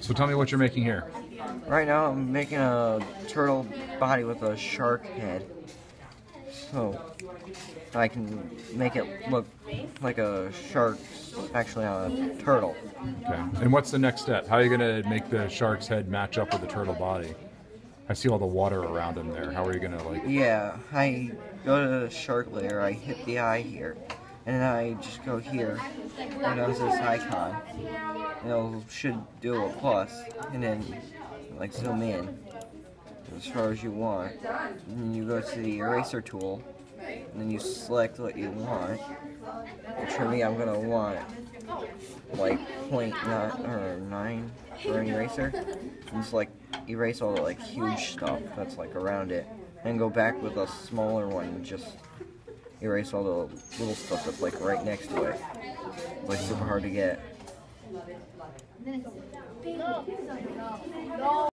So tell me what you're making here. Right now I'm making a turtle body with a shark head. So I can make it look like a shark actually on a turtle. Okay. And what's the next step? How are you going to make the shark's head match up with the turtle body? I see all the water around him there. How are you going to like Yeah, I go to the shark layer, I hit the eye here, and then I just go here, and does this icon. And it should do a plus, and then like zoom in as far as you want. And then you go to the eraser tool, and then you select what you want. Which for me, I'm gonna want like point nine or nine for an eraser. And just like erase all the like huge stuff that's like around it, and go back with a smaller one just erase all the little stuff that's like right next to it. Like super hard to get.